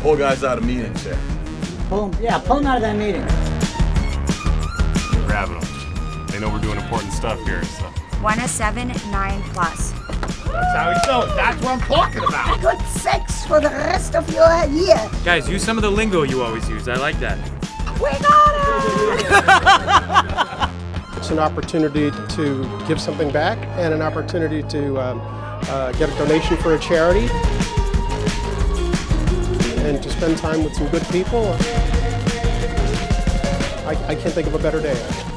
Pull guys out of meetings here. Pull them, yeah, pull them out of that meeting. Grabbing them. They know we're doing important stuff here, so. One a seven, nine plus. That's how we he does. That's what I'm talking about. Good sex for the rest of your year. Guys, use some of the lingo you always use. I like that. We got it! It's an opportunity to give something back and an opportunity to um, uh, get a donation for a charity and to spend time with some good people. I, I can't think of a better day.